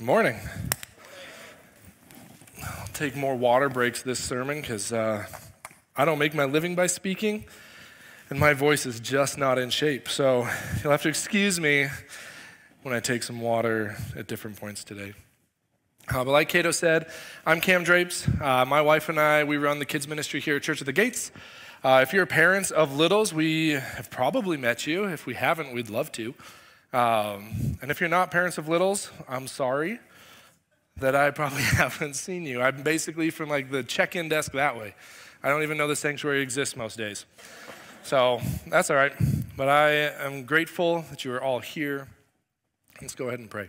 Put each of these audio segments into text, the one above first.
Morning. I'll take more water breaks this sermon because uh, I don't make my living by speaking, and my voice is just not in shape. So you'll have to excuse me when I take some water at different points today. Uh, but like Cato said, I'm Cam Drapes. Uh, my wife and I, we run the kids ministry here at Church of the Gates. Uh, if you're parents of littles, we have probably met you. If we haven't, we'd love to. Um, and if you're not parents of littles, I'm sorry that I probably haven't seen you. I'm basically from like the check in desk that way. I don't even know the sanctuary exists most days. So that's all right. But I am grateful that you are all here. Let's go ahead and pray.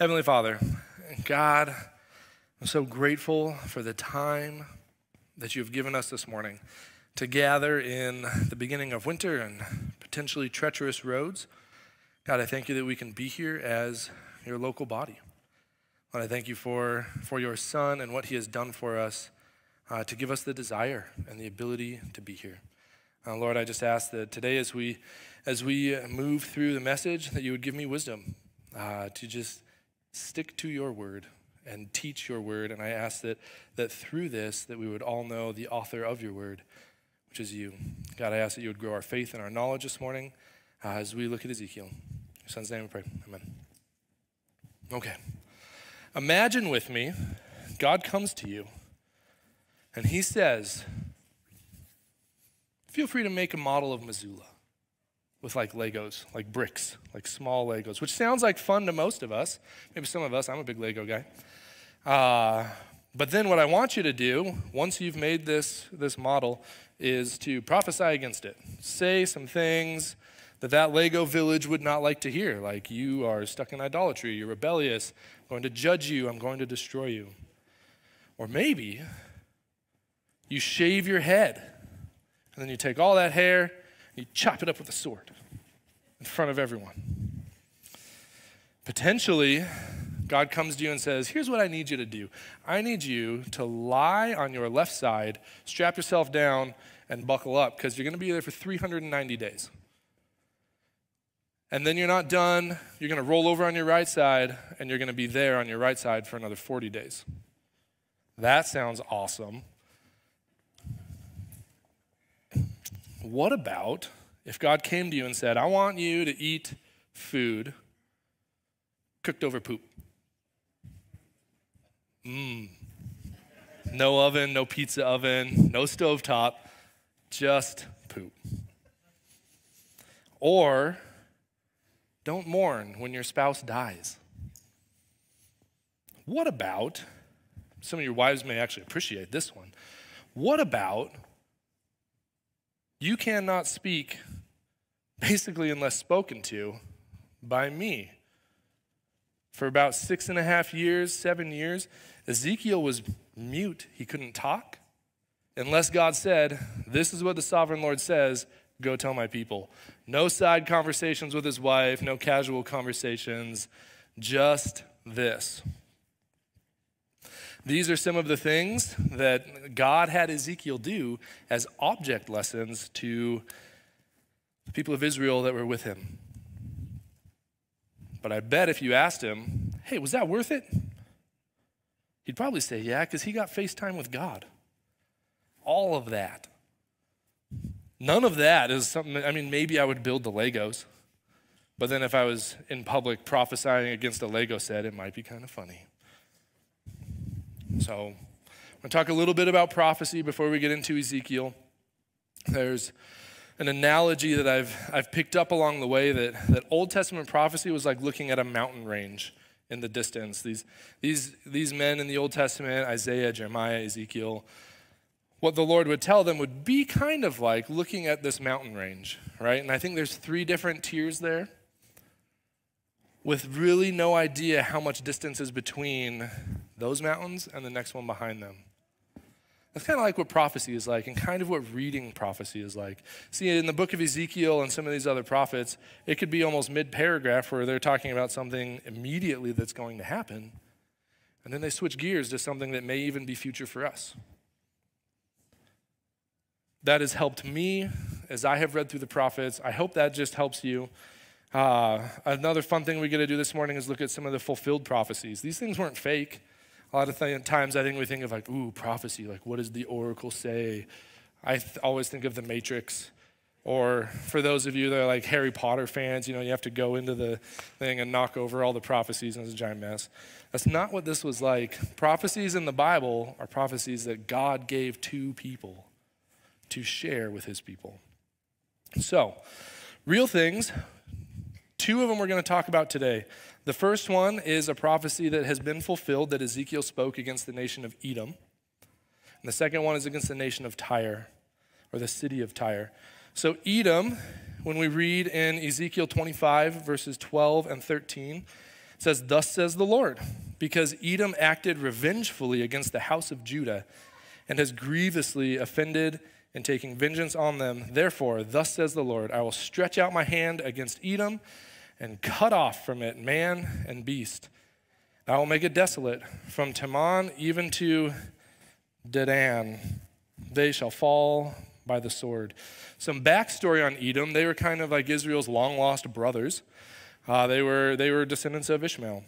Heavenly Father, God, I'm so grateful for the time that you've given us this morning to gather in the beginning of winter and potentially treacherous roads. God, I thank you that we can be here as your local body. Lord, I thank you for, for your son and what he has done for us uh, to give us the desire and the ability to be here. Uh, Lord, I just ask that today as we, as we move through the message, that you would give me wisdom uh, to just stick to your word and teach your word. And I ask that, that through this, that we would all know the author of your word, which is you. God, I ask that you would grow our faith and our knowledge this morning uh, as we look at Ezekiel. In your son's name we pray. Amen. Okay. Imagine with me, God comes to you and he says, Feel free to make a model of Missoula with like Legos, like bricks, like small Legos, which sounds like fun to most of us. Maybe some of us, I'm a big Lego guy. Uh, but then what I want you to do, once you've made this, this model, is to prophesy against it. Say some things that that Lego village would not like to hear, like you are stuck in idolatry, you're rebellious, I'm going to judge you, I'm going to destroy you. Or maybe you shave your head, and then you take all that hair and you chop it up with a sword in front of everyone. Potentially, God comes to you and says, Here's what I need you to do. I need you to lie on your left side, strap yourself down, and buckle up because you're going to be there for 390 days. And then you're not done. You're going to roll over on your right side, and you're going to be there on your right side for another 40 days. That sounds awesome. What about if God came to you and said, I want you to eat food cooked over poop? Mmm. No oven, no pizza oven, no stove top, just poop. Or don't mourn when your spouse dies. What about, some of your wives may actually appreciate this one. What about you cannot speak basically unless spoken to by me? For about six and a half years, seven years, Ezekiel was mute. He couldn't talk unless God said, This is what the sovereign Lord says, go tell my people. No side conversations with his wife, no casual conversations, just this. These are some of the things that God had Ezekiel do as object lessons to the people of Israel that were with him. But I bet if you asked him, hey, was that worth it? He'd probably say, yeah, because he got FaceTime with God. All of that. None of that is something, I mean, maybe I would build the Legos. But then if I was in public prophesying against a Lego set, it might be kind of funny. So, I'm going to talk a little bit about prophecy before we get into Ezekiel. There's an analogy that I've, I've picked up along the way that, that Old Testament prophecy was like looking at a mountain range in the distance. These, these, these men in the Old Testament, Isaiah, Jeremiah, Ezekiel, what the Lord would tell them would be kind of like looking at this mountain range, right? And I think there's three different tiers there with really no idea how much distance is between those mountains and the next one behind them. That's kind of like what prophecy is like and kind of what reading prophecy is like. See, in the book of Ezekiel and some of these other prophets, it could be almost mid paragraph where they're talking about something immediately that's going to happen. And then they switch gears to something that may even be future for us. That has helped me as I have read through the prophets. I hope that just helps you. Uh, another fun thing we get to do this morning is look at some of the fulfilled prophecies. These things weren't fake. A lot of th- times I think we think of like, ooh, prophecy, like what does the oracle say? I always think of the Matrix. Or for those of you that are like Harry Potter fans, you know, you have to go into the thing and knock over all the prophecies and it's a giant mess. That's not what this was like. Prophecies in the Bible are prophecies that God gave to people to share with his people. So, real things, two of them we're going to talk about today. The first one is a prophecy that has been fulfilled that Ezekiel spoke against the nation of Edom. And the second one is against the nation of Tyre, or the city of Tyre. So, Edom, when we read in Ezekiel 25, verses 12 and 13, says, Thus says the Lord, because Edom acted revengefully against the house of Judah and has grievously offended in taking vengeance on them. Therefore, thus says the Lord, I will stretch out my hand against Edom and cut off from it man and beast. I will make it desolate from Teman even to Dedan. They shall fall by the sword. Some backstory on Edom they were kind of like Israel's long lost brothers. Uh, they, were, they were descendants of Ishmael.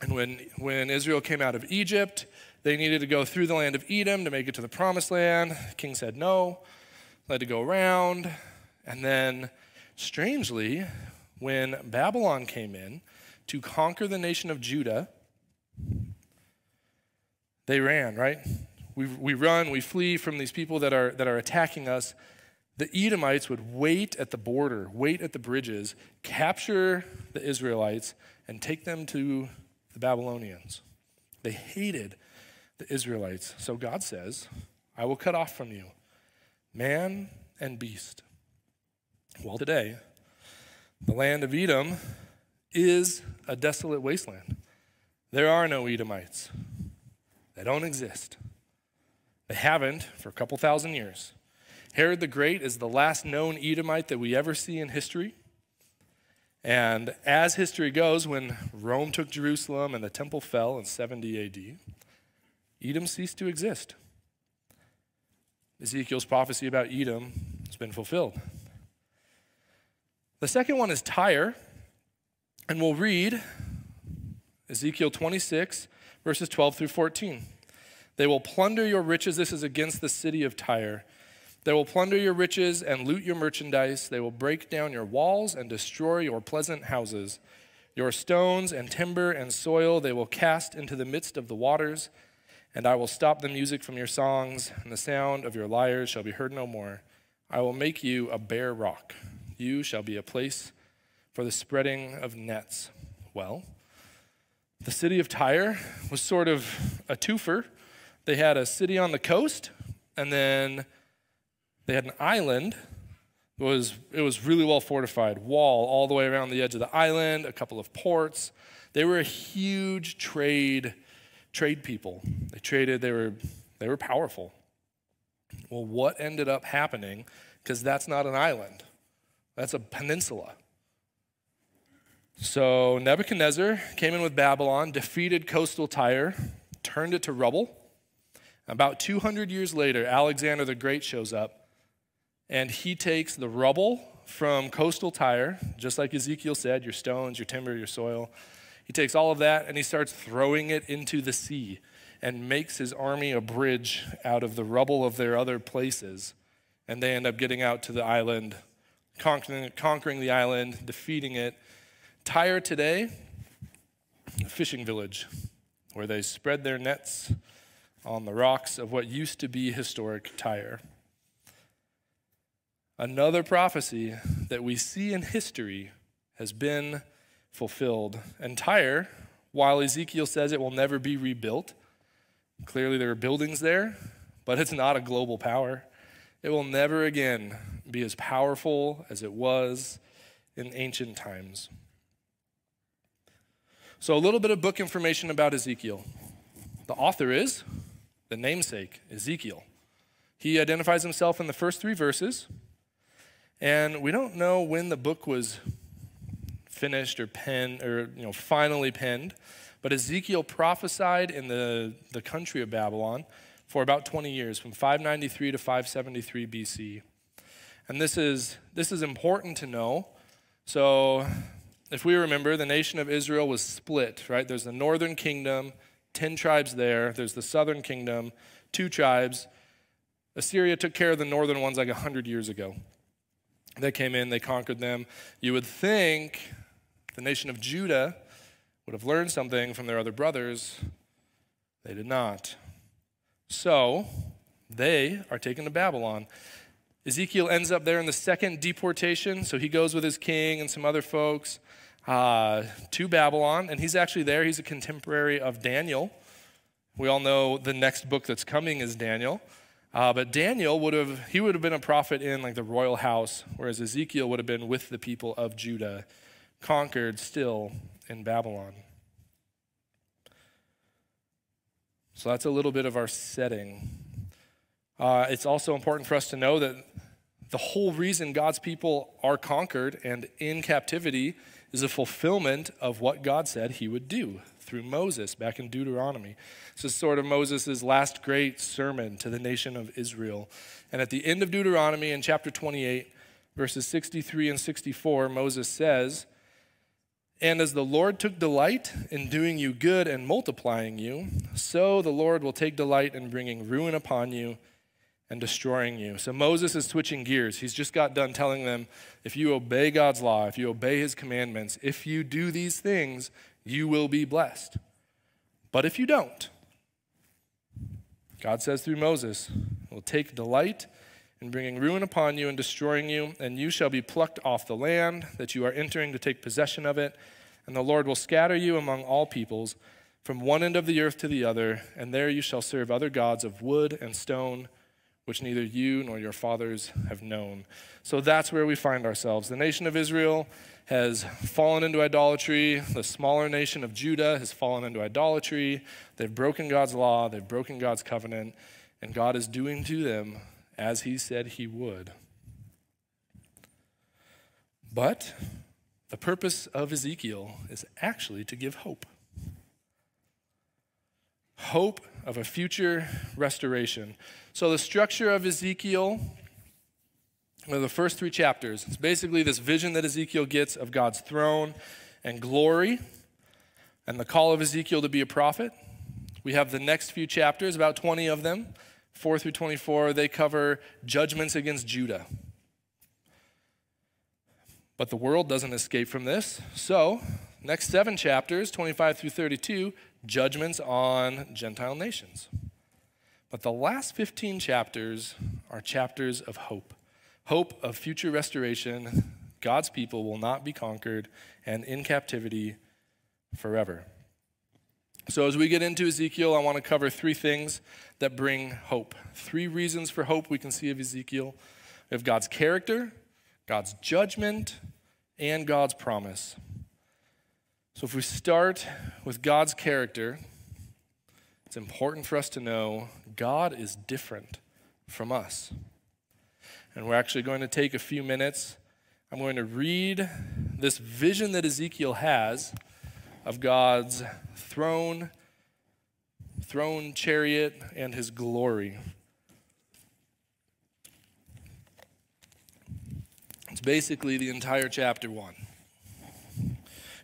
And when, when Israel came out of Egypt, they needed to go through the land of Edom to make it to the promised land. The king said no, they had to go around. And then, strangely, when Babylon came in to conquer the nation of Judah, they ran, right? We, we run, we flee from these people that are, that are attacking us. The Edomites would wait at the border, wait at the bridges, capture the Israelites, and take them to the Babylonians. They hated the Israelites. So God says, I will cut off from you man and beast. Well, today, the land of Edom is a desolate wasteland. There are no Edomites, they don't exist. They haven't for a couple thousand years. Herod the Great is the last known Edomite that we ever see in history. And as history goes, when Rome took Jerusalem and the temple fell in 70 AD, Edom ceased to exist. Ezekiel's prophecy about Edom has been fulfilled. The second one is Tyre, and we'll read Ezekiel 26, verses 12 through 14. They will plunder your riches. This is against the city of Tyre. They will plunder your riches and loot your merchandise. They will break down your walls and destroy your pleasant houses. Your stones and timber and soil they will cast into the midst of the waters. And I will stop the music from your songs, and the sound of your lyres shall be heard no more. I will make you a bare rock. You shall be a place for the spreading of nets. Well, the city of Tyre was sort of a twofer. They had a city on the coast, and then they had an island. It was, it was really well fortified, wall all the way around the edge of the island, a couple of ports. They were a huge trade trade people. They traded, they were, they were powerful. Well, what ended up happening? Because that's not an island, that's a peninsula. So Nebuchadnezzar came in with Babylon, defeated coastal Tyre, turned it to rubble. About 200 years later, Alexander the Great shows up, and he takes the rubble from coastal Tyre, just like Ezekiel said your stones, your timber, your soil, he takes all of that and he starts throwing it into the sea and makes his army a bridge out of the rubble of their other places. And they end up getting out to the island, conquering, conquering the island, defeating it. Tyre today, a fishing village where they spread their nets on the rocks of what used to be historic Tyre. Another prophecy that we see in history has been fulfilled. And Tyre, while Ezekiel says it will never be rebuilt, clearly there are buildings there, but it's not a global power. It will never again be as powerful as it was in ancient times. So, a little bit of book information about Ezekiel. The author is the namesake, Ezekiel. He identifies himself in the first three verses, and we don't know when the book was finished or penned or you know finally penned. But Ezekiel prophesied in the, the country of Babylon for about 20 years, from 593 to 573 BC. And this is, this is important to know So, if we remember, the nation of Israel was split, right? There's the northern kingdom, 10 tribes there. There's the southern kingdom, two tribes. Assyria took care of the northern ones like 100 years ago. They came in, they conquered them. You would think the nation of Judah would have learned something from their other brothers. They did not. So, they are taken to Babylon. Ezekiel ends up there in the second deportation. So he goes with his king and some other folks uh, to Babylon, and he's actually there. He's a contemporary of Daniel. We all know the next book that's coming is Daniel. Uh, but Daniel would have he would have been a prophet in like the royal house, whereas Ezekiel would have been with the people of Judah, conquered still in Babylon. So that's a little bit of our setting. Uh, it's also important for us to know that the whole reason God's people are conquered and in captivity is a fulfillment of what God said he would do through Moses back in Deuteronomy. This is sort of Moses' last great sermon to the nation of Israel. And at the end of Deuteronomy in chapter 28, verses 63 and 64, Moses says, And as the Lord took delight in doing you good and multiplying you, so the Lord will take delight in bringing ruin upon you and destroying you. So Moses is switching gears. He's just got done telling them if you obey God's law, if you obey his commandments, if you do these things, you will be blessed. But if you don't, God says through Moses, will take delight in bringing ruin upon you and destroying you, and you shall be plucked off the land that you are entering to take possession of it, and the Lord will scatter you among all peoples from one end of the earth to the other, and there you shall serve other gods of wood and stone which neither you nor your fathers have known. So that's where we find ourselves. The nation of Israel has fallen into idolatry. The smaller nation of Judah has fallen into idolatry. They've broken God's law, they've broken God's covenant, and God is doing to them as He said He would. But the purpose of Ezekiel is actually to give hope hope of a future restoration. So, the structure of Ezekiel, the first three chapters, it's basically this vision that Ezekiel gets of God's throne and glory and the call of Ezekiel to be a prophet. We have the next few chapters, about 20 of them, 4 through 24. They cover judgments against Judah. But the world doesn't escape from this. So, next seven chapters, 25 through 32, judgments on Gentile nations. But the last 15 chapters are chapters of hope hope of future restoration. God's people will not be conquered and in captivity forever. So, as we get into Ezekiel, I want to cover three things that bring hope. Three reasons for hope we can see of Ezekiel we have God's character, God's judgment, and God's promise. So, if we start with God's character, it's important for us to know God is different from us. And we're actually going to take a few minutes. I'm going to read this vision that Ezekiel has of God's throne, throne chariot, and his glory. It's basically the entire chapter 1.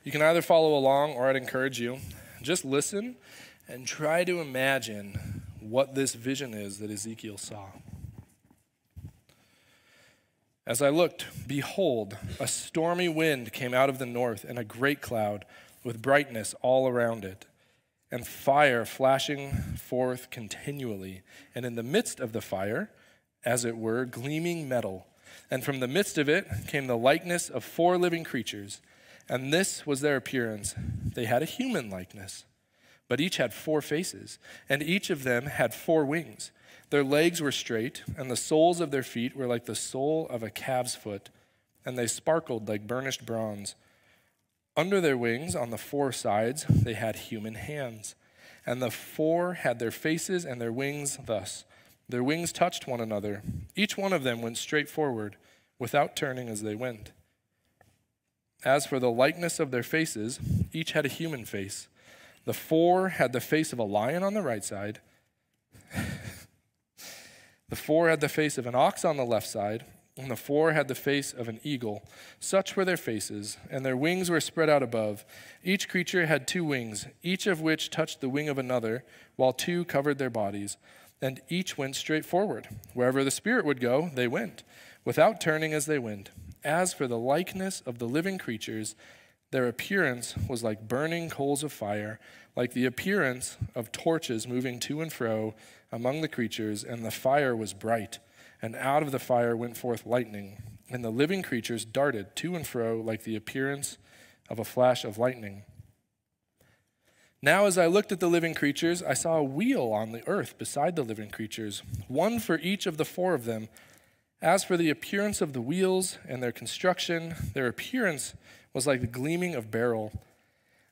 You can either follow along or I'd encourage you, just listen and try to imagine what this vision is that Ezekiel saw. As I looked, behold, a stormy wind came out of the north, and a great cloud with brightness all around it, and fire flashing forth continually. And in the midst of the fire, as it were, gleaming metal. And from the midst of it came the likeness of four living creatures and this was their appearance. They had a human likeness, but each had four faces, and each of them had four wings. Their legs were straight, and the soles of their feet were like the sole of a calf's foot, and they sparkled like burnished bronze. Under their wings, on the four sides, they had human hands. And the four had their faces and their wings thus. Their wings touched one another. Each one of them went straight forward, without turning as they went. As for the likeness of their faces, each had a human face. The four had the face of a lion on the right side. the four had the face of an ox on the left side, and the four had the face of an eagle. Such were their faces, and their wings were spread out above. Each creature had two wings, each of which touched the wing of another, while two covered their bodies. And each went straight forward. Wherever the Spirit would go, they went, without turning as they went. As for the likeness of the living creatures, their appearance was like burning coals of fire, like the appearance of torches moving to and fro among the creatures, and the fire was bright and out of the fire went forth lightning, and the living creatures darted to and fro like the appearance of a flash of lightning. Now, as I looked at the living creatures, I saw a wheel on the earth beside the living creatures, one for each of the four of them. As for the appearance of the wheels and their construction, their appearance was like the gleaming of beryl.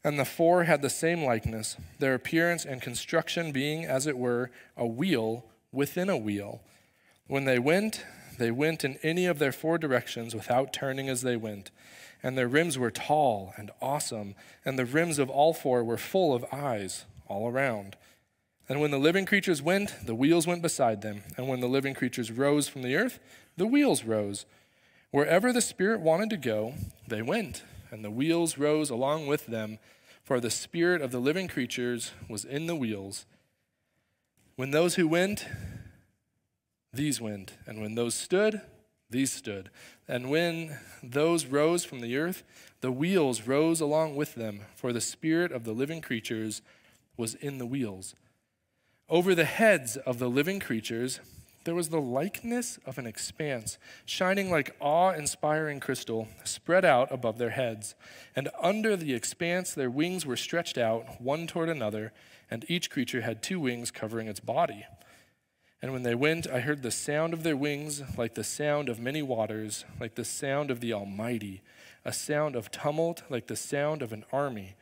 And the four had the same likeness, their appearance and construction being, as it were, a wheel within a wheel. When they went, they went in any of their four directions without turning as they went. And their rims were tall and awesome, and the rims of all four were full of eyes all around. And when the living creatures went, the wheels went beside them. And when the living creatures rose from the earth, the wheels rose. Wherever the Spirit wanted to go, they went, and the wheels rose along with them, for the Spirit of the living creatures was in the wheels. When those who went, these went. And when those stood, these stood. And when those rose from the earth, the wheels rose along with them, for the spirit of the living creatures was in the wheels. Over the heads of the living creatures, there was the likeness of an expanse, shining like awe inspiring crystal, spread out above their heads. And under the expanse, their wings were stretched out, one toward another, and each creature had two wings covering its body. And when they went, I heard the sound of their wings like the sound of many waters, like the sound of the Almighty, a sound of tumult like the sound of an army.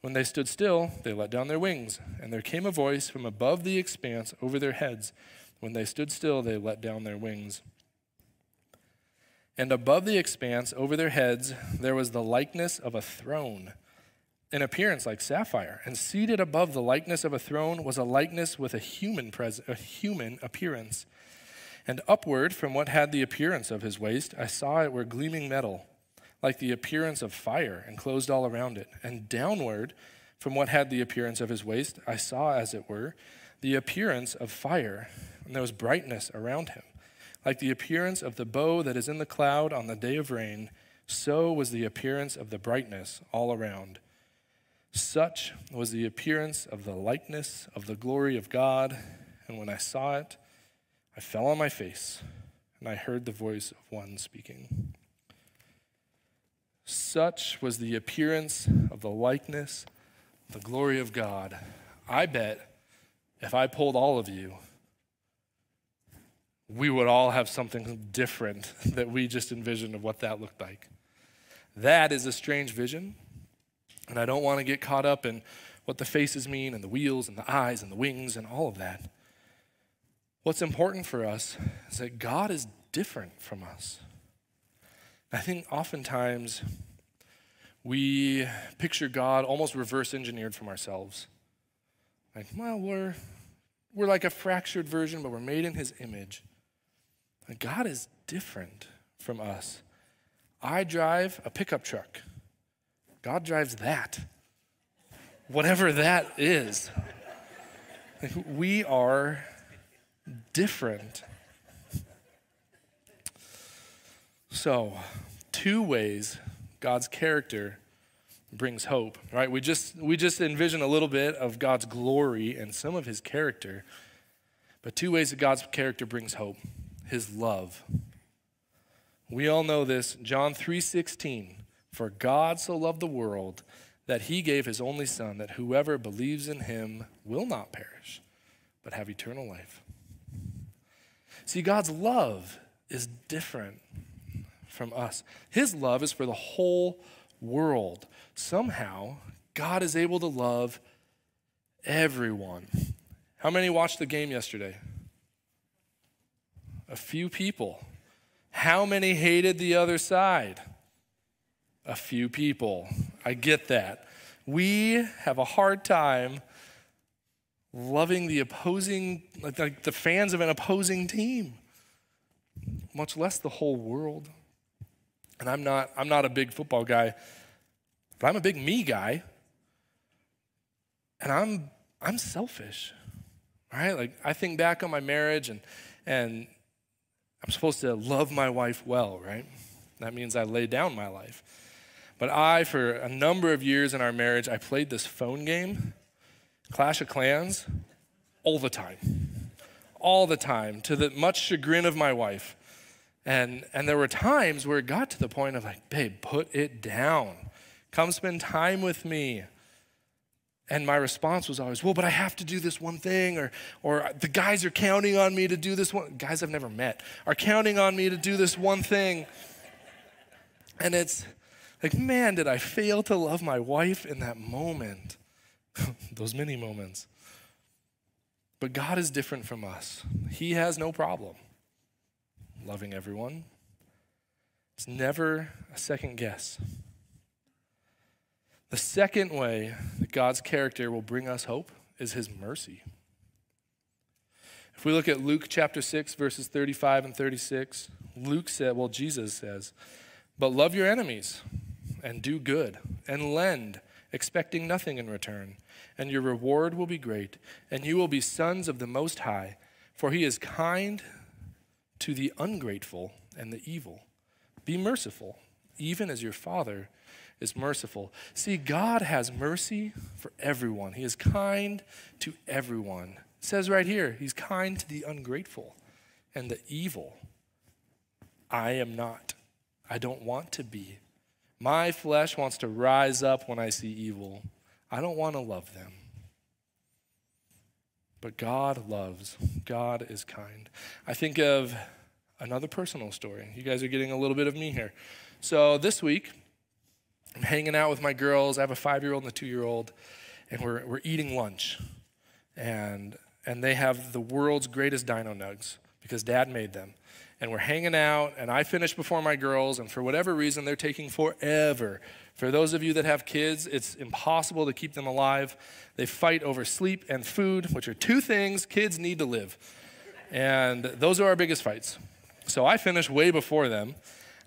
When they stood still, they let down their wings, and there came a voice from above the expanse over their heads. When they stood still, they let down their wings. And above the expanse over their heads, there was the likeness of a throne in appearance like sapphire, and seated above the likeness of a throne was a likeness with a human, pres- a human appearance. And upward from what had the appearance of his waist, I saw it were gleaming metal, like the appearance of fire, enclosed all around it. And downward from what had the appearance of his waist, I saw, as it were, the appearance of fire, and there was brightness around him. Like the appearance of the bow that is in the cloud on the day of rain, so was the appearance of the brightness all around. Such was the appearance of the likeness of the glory of God, and when I saw it, I fell on my face, and I heard the voice of one speaking. Such was the appearance of the likeness, the glory of God. I bet if I pulled all of you, we would all have something different that we just envisioned of what that looked like. That is a strange vision. And I don't want to get caught up in what the faces mean and the wheels and the eyes and the wings and all of that. What's important for us is that God is different from us. I think oftentimes we picture God almost reverse engineered from ourselves. Like, well, we're, we're like a fractured version, but we're made in his image. And God is different from us. I drive a pickup truck. God drives that, whatever that is. We are different. So, two ways God's character brings hope, right? We just we just envision a little bit of God's glory and some of his character. But two ways that God's character brings hope. His love. We all know this, John 3:16. For God so loved the world that he gave his only Son, that whoever believes in him will not perish, but have eternal life. See, God's love is different from us. His love is for the whole world. Somehow, God is able to love everyone. How many watched the game yesterday? A few people. How many hated the other side? a few people. I get that. We have a hard time loving the opposing, like, like the fans of an opposing team. much less the whole world. And I'm not, I'm not a big football guy, but I'm a big me guy. And I'm, I'm selfish, right? Like I think back on my marriage and, and I'm supposed to love my wife well, right? That means I lay down my life. But I, for a number of years in our marriage, I played this phone game, Clash of Clans, all the time. All the time, to the much chagrin of my wife. And, and there were times where it got to the point of like, babe, put it down. Come spend time with me. And my response was always, well, but I have to do this one thing, or, or the guys are counting on me to do this one. Guys I've never met are counting on me to do this one thing. And it's like, man, did I fail to love my wife in that moment? Those many moments. But God is different from us. He has no problem loving everyone. It's never a second guess. The second way that God's character will bring us hope is his mercy. If we look at Luke chapter 6, verses 35 and 36, Luke said, well, Jesus says, but love your enemies and do good and lend, expecting nothing in return. And your reward will be great, and you will be sons of the Most High, for he is kind to the ungrateful and the evil. Be merciful, even as your Father is merciful. See, God has mercy for everyone, He is kind to everyone. It says right here, He's kind to the ungrateful and the evil. I am not. I don't want to be. My flesh wants to rise up when I see evil. I don't want to love them. But God loves. God is kind. I think of another personal story. You guys are getting a little bit of me here. So this week, I'm hanging out with my girls. I have a five year old and a two year old, and we're, we're eating lunch. And, and they have the world's greatest dino nugs because dad made them and we're hanging out, and I finish before my girls, and for whatever reason, they're taking forever. For those of you that have kids, it's impossible to keep them alive. They fight over sleep and food, which are two things kids need to live. And those are our biggest fights. So I finish way before them.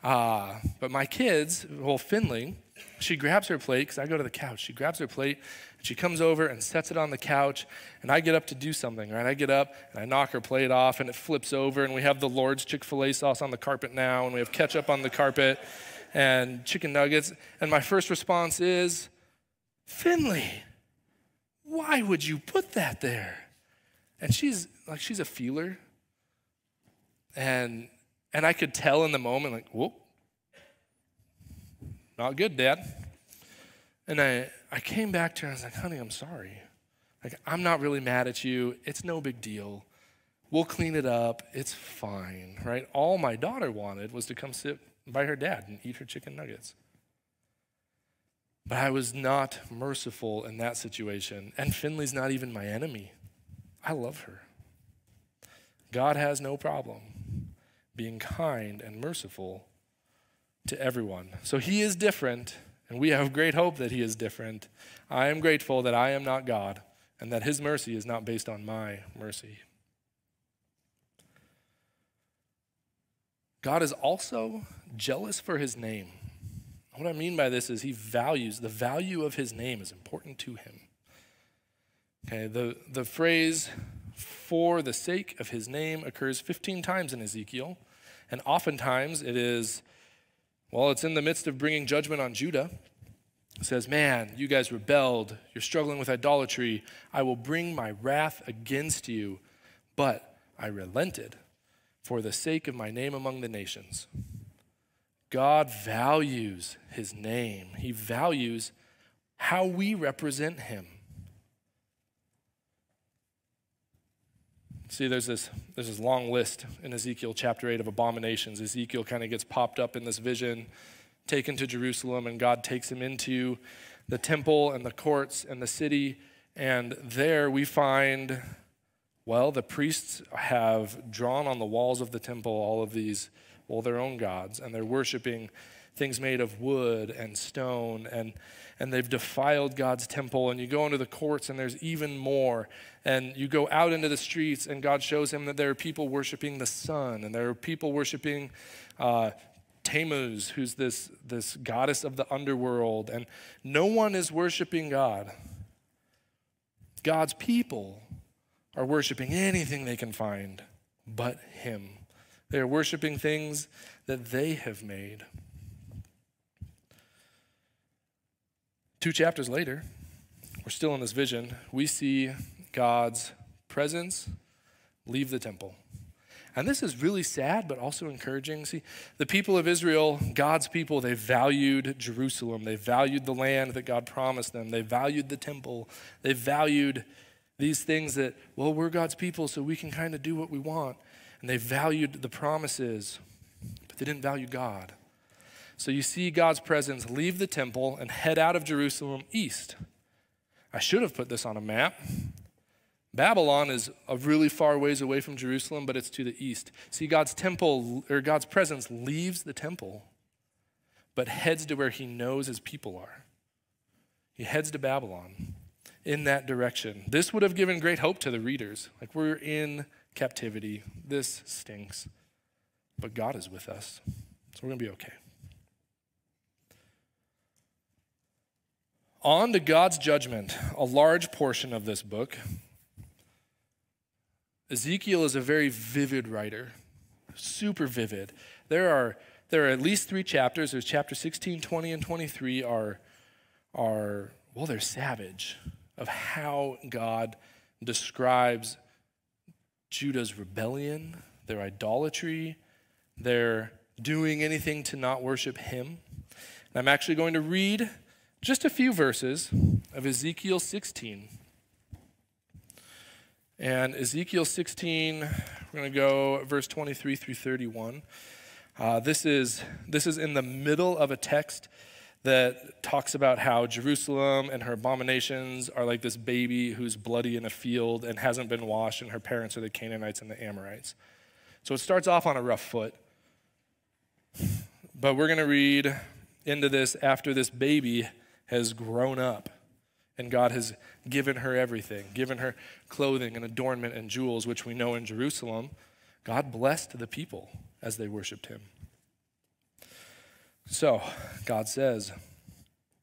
Uh, but my kids, well, Finley, she grabs her plate, because I go to the couch. She grabs her plate, she comes over and sets it on the couch, and I get up to do something, right? I get up, and I knock her plate off, and it flips over, and we have the Lord's Chick fil A sauce on the carpet now, and we have ketchup on the carpet, and chicken nuggets. And my first response is, Finley, why would you put that there? And she's like, she's a feeler. And and I could tell in the moment, like, whoop, not good, Dad. And I, I came back to her and I was like, honey, I'm sorry. Like, I'm not really mad at you. It's no big deal. We'll clean it up. It's fine, right? All my daughter wanted was to come sit by her dad and eat her chicken nuggets. But I was not merciful in that situation. And Finley's not even my enemy. I love her. God has no problem being kind and merciful to everyone. So he is different, and we have great hope that he is different. I am grateful that I am not God and that his mercy is not based on my mercy. God is also jealous for his name. What I mean by this is he values, the value of his name is important to him. Okay, the, the phrase for the sake of his name occurs 15 times in Ezekiel, and oftentimes it is well, it's in the midst of bringing judgment on Judah. It says, Man, you guys rebelled. You're struggling with idolatry. I will bring my wrath against you, but I relented for the sake of my name among the nations. God values his name, he values how we represent him. See, there's this, there's this long list in Ezekiel chapter 8 of abominations. Ezekiel kind of gets popped up in this vision, taken to Jerusalem, and God takes him into the temple and the courts and the city. And there we find, well, the priests have drawn on the walls of the temple all of these well, their own gods, and they're worshiping things made of wood and stone, and, and they've defiled God's temple. And you go into the courts, and there's even more. And you go out into the streets, and God shows him that there are people worshiping the sun, and there are people worshiping uh, Tammuz, who's this, this goddess of the underworld, and no one is worshiping God. God's people are worshiping anything they can find but Him. They are worshiping things that they have made. Two chapters later, we're still in this vision. We see God's presence leave the temple. And this is really sad, but also encouraging. See, the people of Israel, God's people, they valued Jerusalem. They valued the land that God promised them. They valued the temple. They valued these things that, well, we're God's people, so we can kind of do what we want. And they valued the promises, but they didn't value God. So you see God's presence leave the temple and head out of Jerusalem east. I should have put this on a map. Babylon is a really far ways away from Jerusalem, but it's to the east. See, God's temple or God's presence leaves the temple, but heads to where he knows his people are. He heads to Babylon in that direction. This would have given great hope to the readers. Like, we're in captivity. This stinks. But God is with us. So we're going to be okay. On to God's judgment, a large portion of this book Ezekiel is a very vivid writer, super vivid. There are, there are at least three chapters. There's chapter 16, 20, and 23 are, are, well, they're savage of how God describes Judah's rebellion, their idolatry, their doing anything to not worship him. And I'm actually going to read just a few verses of Ezekiel 16. And Ezekiel 16, we're going to go verse 23 through 31. Uh, this, is, this is in the middle of a text that talks about how Jerusalem and her abominations are like this baby who's bloody in a field and hasn't been washed, and her parents are the Canaanites and the Amorites. So it starts off on a rough foot. But we're going to read into this after this baby has grown up and God has given her everything, given her clothing and adornment and jewels, which we know in Jerusalem. God blessed the people as they worshiped him. So, God says,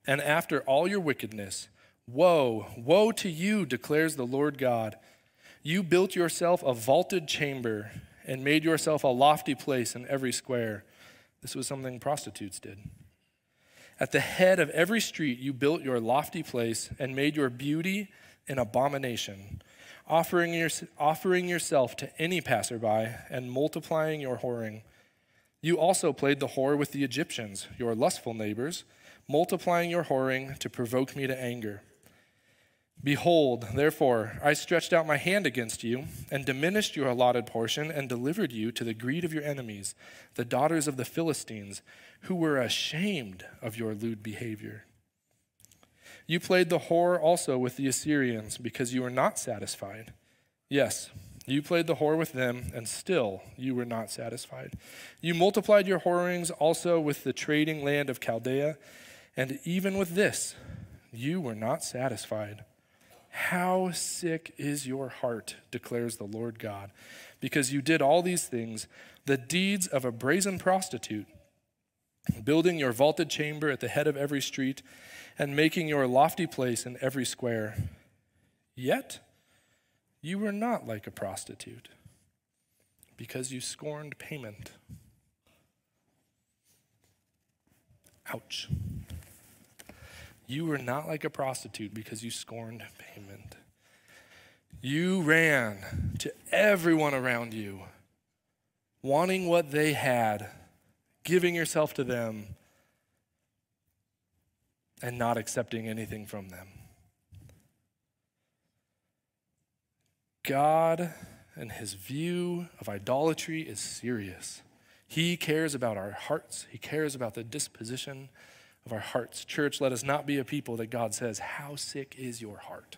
And after all your wickedness, woe, woe to you, declares the Lord God. You built yourself a vaulted chamber and made yourself a lofty place in every square. This was something prostitutes did. At the head of every street, you built your lofty place and made your beauty an abomination, offering, your, offering yourself to any passerby and multiplying your whoring. You also played the whore with the Egyptians, your lustful neighbors, multiplying your whoring to provoke me to anger. Behold, therefore, I stretched out my hand against you, and diminished your allotted portion, and delivered you to the greed of your enemies, the daughters of the Philistines, who were ashamed of your lewd behavior. You played the whore also with the Assyrians, because you were not satisfied. Yes, you played the whore with them, and still you were not satisfied. You multiplied your whorings also with the trading land of Chaldea, and even with this you were not satisfied. How sick is your heart, declares the Lord God, because you did all these things, the deeds of a brazen prostitute, building your vaulted chamber at the head of every street, and making your lofty place in every square. Yet you were not like a prostitute, because you scorned payment. Ouch. You were not like a prostitute because you scorned payment. You ran to everyone around you, wanting what they had, giving yourself to them, and not accepting anything from them. God and his view of idolatry is serious. He cares about our hearts, he cares about the disposition of our hearts. Church, let us not be a people that God says, How sick is your heart?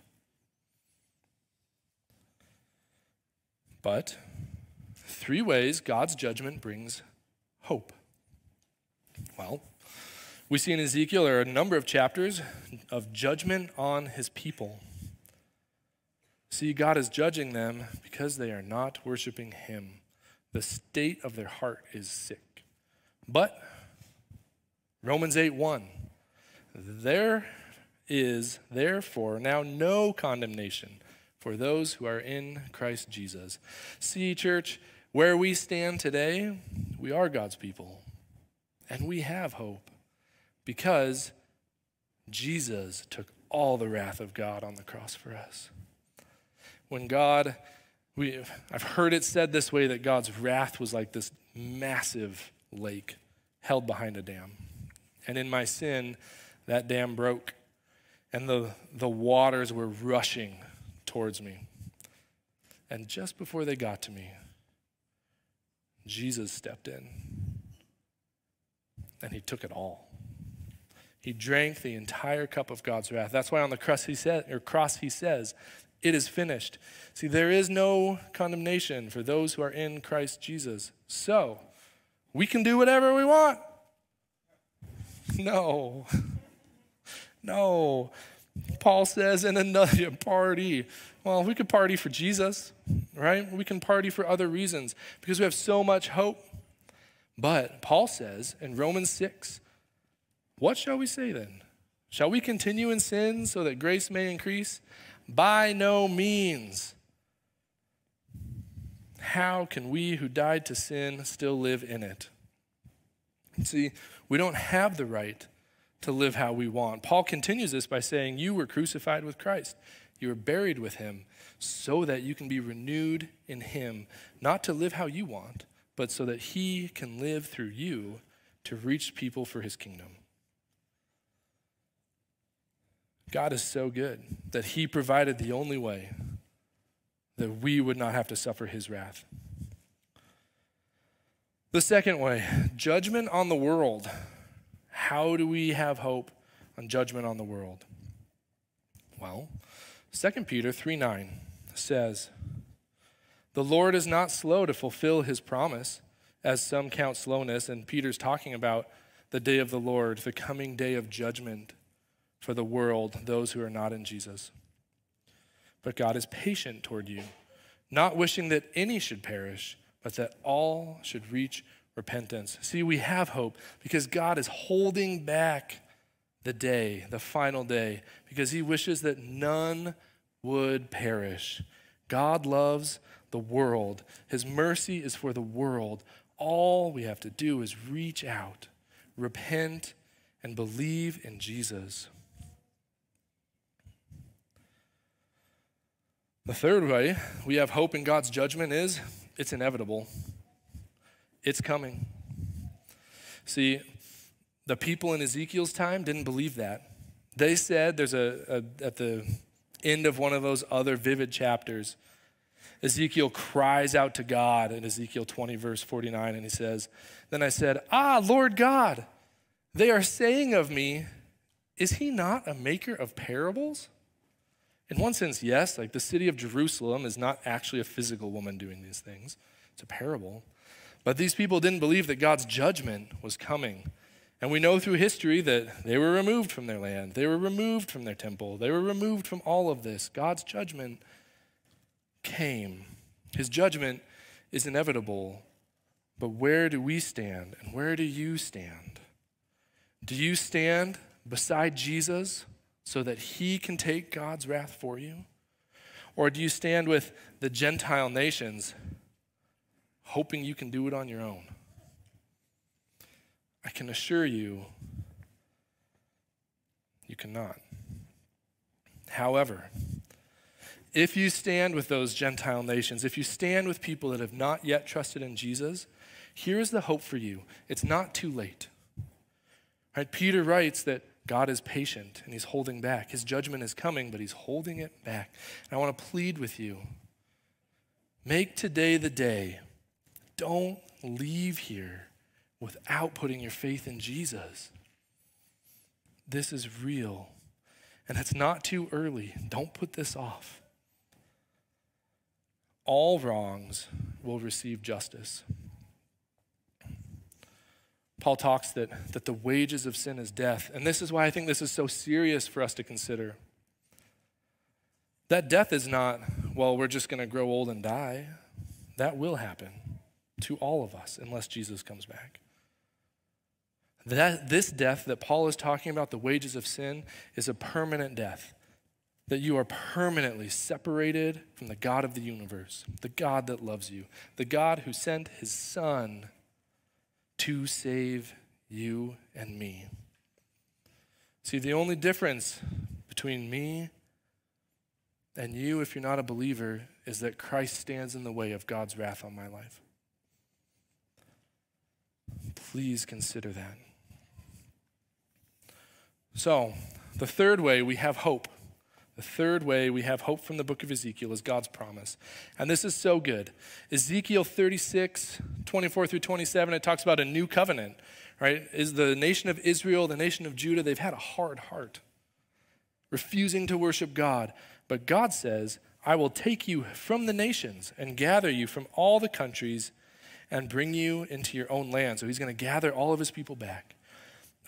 But three ways God's judgment brings hope? Well, we see in Ezekiel there are a number of chapters of judgment on his people. See, God is judging them because they are not worshiping him. The state of their heart is sick. But Romans 8 1, there is therefore now no condemnation for those who are in Christ Jesus. See, church, where we stand today, we are God's people. And we have hope because Jesus took all the wrath of God on the cross for us. When God, we, I've heard it said this way that God's wrath was like this massive lake held behind a dam. And in my sin, that dam broke, and the, the waters were rushing towards me. And just before they got to me, Jesus stepped in and he took it all. He drank the entire cup of God's wrath. That's why on the cross he said, or cross he says, "It is finished." See, there is no condemnation for those who are in Christ Jesus. So, we can do whatever we want. No. No. Paul says in another party. Well, we could party for Jesus, right? We can party for other reasons because we have so much hope. But Paul says in Romans 6, what shall we say then? Shall we continue in sin so that grace may increase? By no means. How can we who died to sin still live in it? See, we don't have the right to live how we want. Paul continues this by saying, You were crucified with Christ, you were buried with him, so that you can be renewed in him, not to live how you want, but so that he can live through you to reach people for his kingdom. God is so good that he provided the only way that we would not have to suffer his wrath. The second way, judgment on the world. How do we have hope on judgment on the world? Well, 2 Peter 3 9 says, The Lord is not slow to fulfill his promise, as some count slowness. And Peter's talking about the day of the Lord, the coming day of judgment for the world, those who are not in Jesus. But God is patient toward you, not wishing that any should perish, but that all should reach repentance. See, we have hope because God is holding back the day, the final day, because He wishes that none would perish. God loves the world, His mercy is for the world. All we have to do is reach out, repent, and believe in Jesus. The third way we have hope in God's judgment is it's inevitable. It's coming. See, the people in Ezekiel's time didn't believe that. They said, there's a, a, at the end of one of those other vivid chapters, Ezekiel cries out to God in Ezekiel 20, verse 49, and he says, Then I said, Ah, Lord God, they are saying of me, Is he not a maker of parables? In one sense, yes, like the city of Jerusalem is not actually a physical woman doing these things, it's a parable. But these people didn't believe that God's judgment was coming. And we know through history that they were removed from their land, they were removed from their temple, they were removed from all of this. God's judgment came. His judgment is inevitable. But where do we stand and where do you stand? Do you stand beside Jesus? So that he can take God's wrath for you? Or do you stand with the Gentile nations hoping you can do it on your own? I can assure you, you cannot. However, if you stand with those Gentile nations, if you stand with people that have not yet trusted in Jesus, here's the hope for you. It's not too late. Right? Peter writes that God is patient and he's holding back. His judgment is coming, but he's holding it back. And I want to plead with you make today the day. Don't leave here without putting your faith in Jesus. This is real. And it's not too early. Don't put this off. All wrongs will receive justice. Paul talks that, that the wages of sin is death. And this is why I think this is so serious for us to consider. That death is not, well, we're just going to grow old and die. That will happen to all of us unless Jesus comes back. That, this death that Paul is talking about, the wages of sin, is a permanent death. That you are permanently separated from the God of the universe, the God that loves you, the God who sent his Son to save you and me. See, the only difference between me and you, if you're not a believer, is that Christ stands in the way of God's wrath on my life. Please consider that. So, the third way we have hope. The third way we have hope from the book of Ezekiel is God's promise. And this is so good. Ezekiel 36, 24 through 27, it talks about a new covenant, right? Is the nation of Israel, the nation of Judah, they've had a hard heart, refusing to worship God. But God says, I will take you from the nations and gather you from all the countries and bring you into your own land. So he's going to gather all of his people back.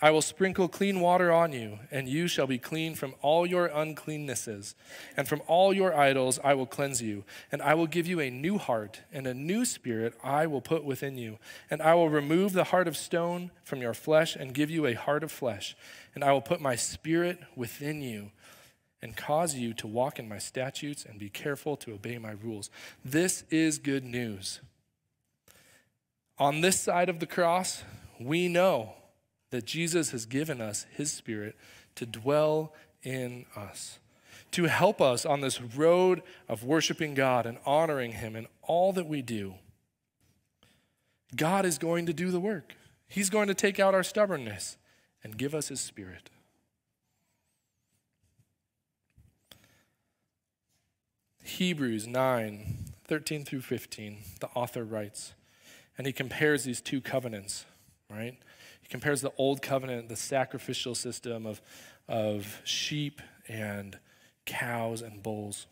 I will sprinkle clean water on you, and you shall be clean from all your uncleannesses. And from all your idols I will cleanse you. And I will give you a new heart, and a new spirit I will put within you. And I will remove the heart of stone from your flesh, and give you a heart of flesh. And I will put my spirit within you, and cause you to walk in my statutes, and be careful to obey my rules. This is good news. On this side of the cross, we know that Jesus has given us his spirit to dwell in us, to help us on this road of worshiping God and honoring him in all that we do. God is going to do the work. He's going to take out our stubbornness and give us his spirit. Hebrews 9, 13 through 15, the author writes, and he compares these two covenants, right? He compares the old covenant, the sacrificial system of, of sheep and cows and bulls,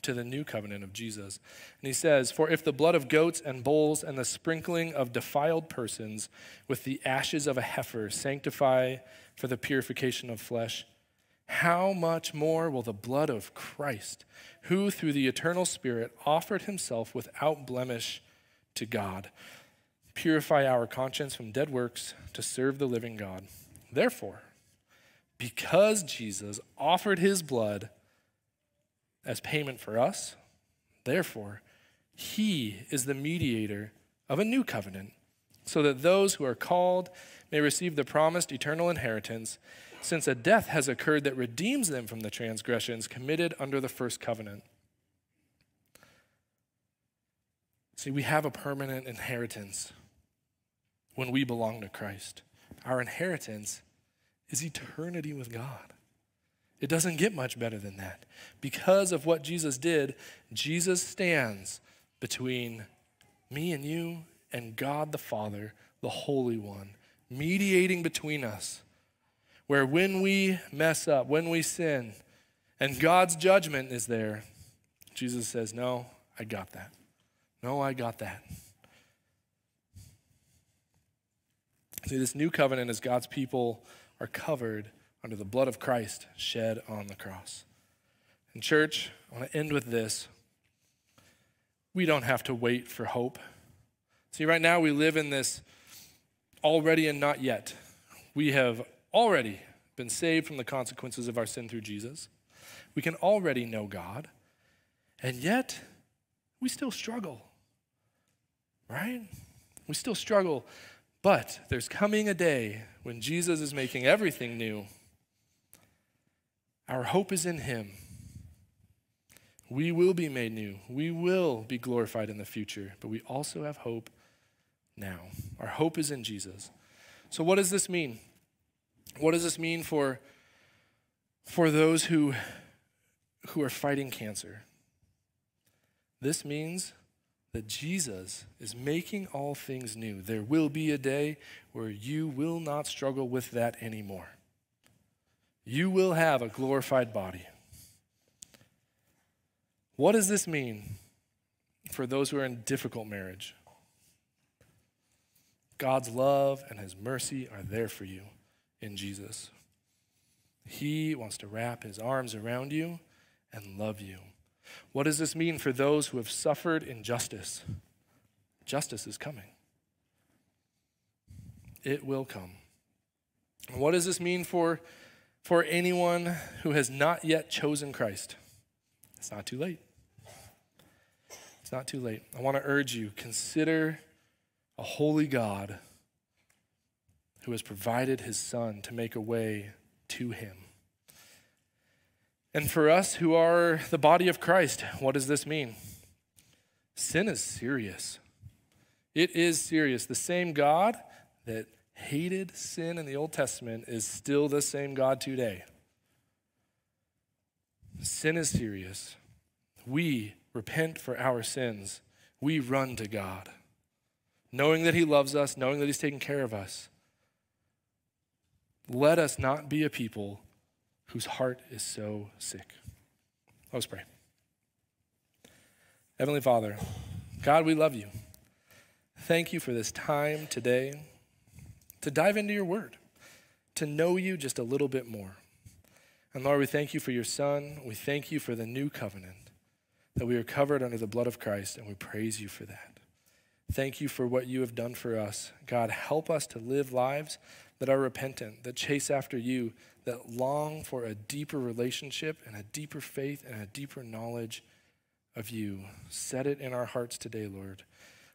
to the new covenant of Jesus. And he says, For if the blood of goats and bulls and the sprinkling of defiled persons with the ashes of a heifer sanctify for the purification of flesh, how much more will the blood of Christ, who through the eternal Spirit offered himself without blemish to God, purify our conscience from dead works to serve the living God. Therefore, because Jesus offered his blood as payment for us, therefore, he is the mediator of a new covenant, so that those who are called may receive the promised eternal inheritance, since a death has occurred that redeems them from the transgressions committed under the first covenant. See, we have a permanent inheritance when we belong to Christ. Our inheritance is eternity with God. It doesn't get much better than that. Because of what Jesus did, Jesus stands between me and you and God the Father, the Holy One, mediating between us. Where when we mess up, when we sin, and God's judgment is there, Jesus says, No, I got that. No, I got that. See, this new covenant is God's people are covered under the blood of Christ shed on the cross. And, church, I want to end with this. We don't have to wait for hope. See, right now we live in this already and not yet. We have already been saved from the consequences of our sin through Jesus. We can already know God. And yet, we still struggle, right? We still struggle but there's coming a day when Jesus is making everything new. Our hope is in Him. We will be made new. We will be glorified in the future, but we also have hope now. Our hope is in Jesus. So, what does this mean? What does this mean for, for those who, who are fighting cancer? This means that Jesus is making all things new. There will be a day where you will not struggle with that anymore. You will have a glorified body. What does this mean for those who are in difficult marriage? God's love and his mercy are there for you in Jesus. He wants to wrap his arms around you and love you. What does this mean for those who have suffered injustice? Justice is coming. It will come. What does this mean for, for anyone who has not yet chosen Christ? It's not too late. It's not too late. I want to urge you consider a holy God who has provided his Son to make a way to him. And for us who are the body of Christ, what does this mean? Sin is serious. It is serious. The same God that hated sin in the Old Testament is still the same God today. Sin is serious. We repent for our sins. We run to God, knowing that He loves us, knowing that He's taking care of us. Let us not be a people whose heart is so sick. Let's pray. Heavenly Father, God, we love you. Thank you for this time today to dive into your word, to know you just a little bit more. And Lord, we thank you for your Son. We thank you for the new covenant, that we are covered under the blood of Christ, and we praise you for that. Thank you for what you have done for us. God, help us to live lives that are repentant, that chase after you, that long for a deeper relationship and a deeper faith and a deeper knowledge of you. Set it in our hearts today, Lord,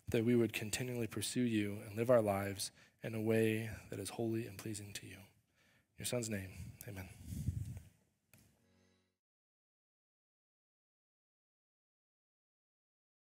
that we would continually pursue you and live our lives in a way that is holy and pleasing to you. In your son's name, amen.